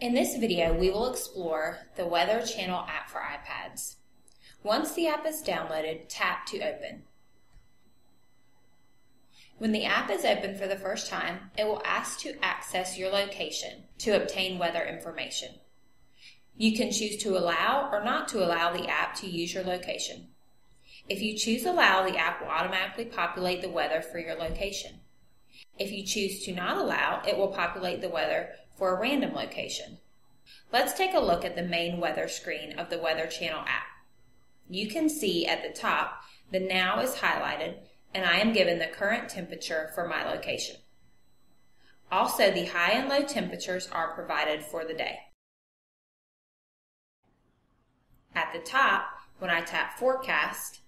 In this video, we will explore the Weather Channel app for iPads. Once the app is downloaded, tap to open. When the app is open for the first time, it will ask to access your location to obtain weather information. You can choose to allow or not to allow the app to use your location. If you choose allow, the app will automatically populate the weather for your location. If you choose to not allow, it will populate the weather for a random location. Let's take a look at the main weather screen of the Weather Channel app. You can see at the top the now is highlighted and I am given the current temperature for my location. Also, the high and low temperatures are provided for the day. At the top, when I tap Forecast,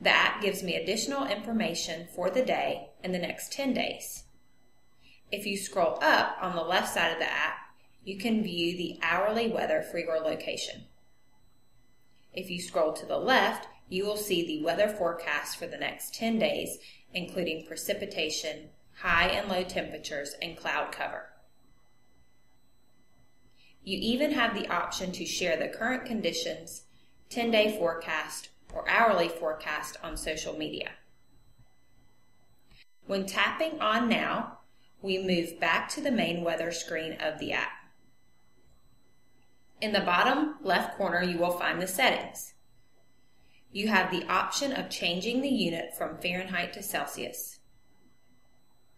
the app gives me additional information for the day and the next 10 days. If you scroll up on the left side of the app, you can view the hourly weather for your location. If you scroll to the left, you will see the weather forecast for the next 10 days, including precipitation, high and low temperatures, and cloud cover. You even have the option to share the current conditions, 10 day forecast, or hourly forecast on social media. When tapping on Now, we move back to the main weather screen of the app. In the bottom left corner, you will find the settings. You have the option of changing the unit from Fahrenheit to Celsius.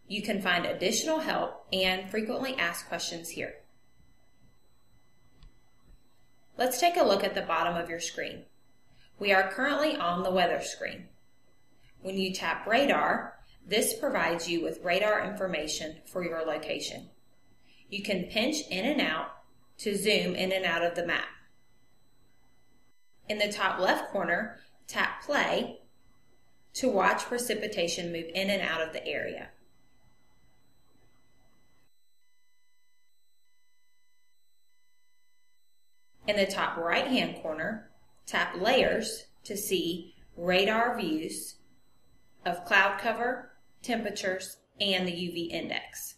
You can find additional help and frequently asked questions here. Let's take a look at the bottom of your screen. We are currently on the weather screen. When you tap radar, this provides you with radar information for your location. You can pinch in and out to zoom in and out of the map. In the top left corner, tap play to watch precipitation move in and out of the area. In the top right hand corner, tap layers to see radar views of cloud cover, temperatures, and the UV index.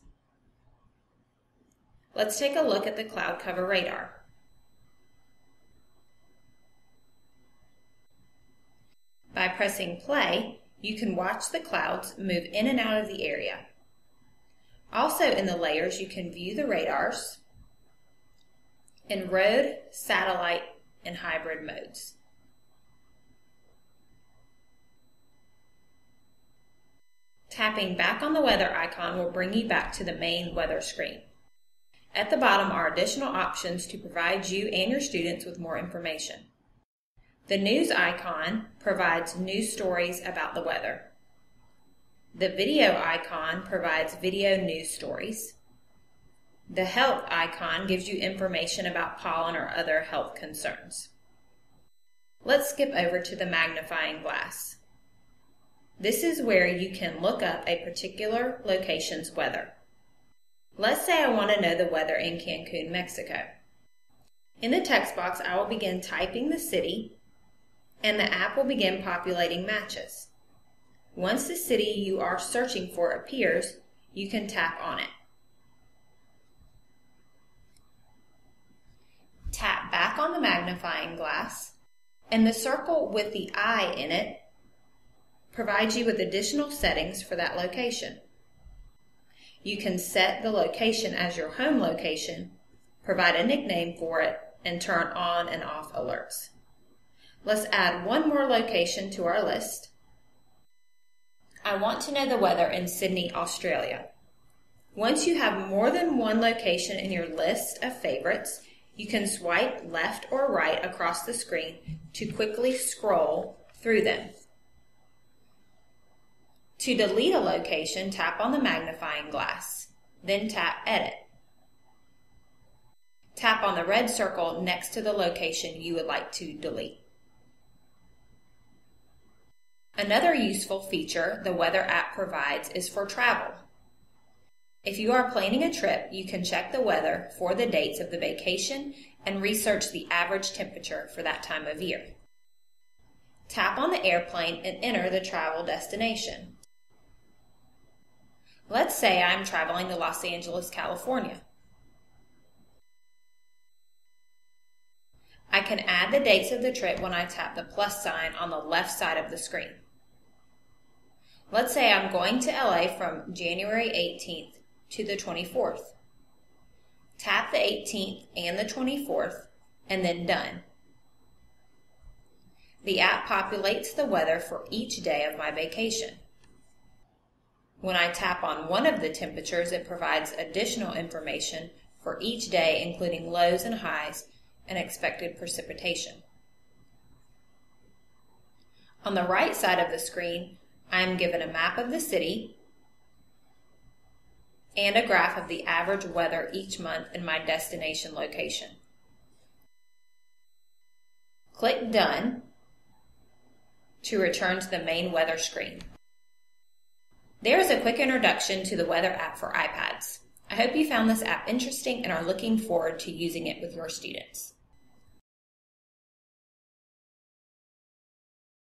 Let's take a look at the cloud cover radar. By pressing play, you can watch the clouds move in and out of the area. Also in the layers, you can view the radars in road, satellite, and hybrid modes. Tapping back on the weather icon will bring you back to the main weather screen. At the bottom are additional options to provide you and your students with more information. The news icon provides news stories about the weather. The video icon provides video news stories. The health icon gives you information about pollen or other health concerns. Let's skip over to the magnifying glass. This is where you can look up a particular location's weather. Let's say I want to know the weather in Cancun, Mexico. In the text box, I will begin typing the city, and the app will begin populating matches. Once the city you are searching for appears, you can tap on it. Tap back on the magnifying glass, and the circle with the eye in it provides you with additional settings for that location. You can set the location as your home location, provide a nickname for it, and turn on and off alerts. Let's add one more location to our list. I want to know the weather in Sydney, Australia. Once you have more than one location in your list of favorites, you can swipe left or right across the screen to quickly scroll through them. To delete a location, tap on the magnifying glass, then tap Edit. Tap on the red circle next to the location you would like to delete. Another useful feature the weather app provides is for travel. If you are planning a trip, you can check the weather for the dates of the vacation and research the average temperature for that time of year. Tap on the airplane and enter the travel destination. Let's say I'm traveling to Los Angeles, California. I can add the dates of the trip when I tap the plus sign on the left side of the screen. Let's say I'm going to LA from January 18th to the 24th. Tap the 18th and the 24th and then done. The app populates the weather for each day of my vacation. When I tap on one of the temperatures, it provides additional information for each day, including lows and highs and expected precipitation. On the right side of the screen, I am given a map of the city and a graph of the average weather each month in my destination location. Click Done to return to the main weather screen. There is a quick introduction to the weather app for iPads. I hope you found this app interesting and are looking forward to using it with your students.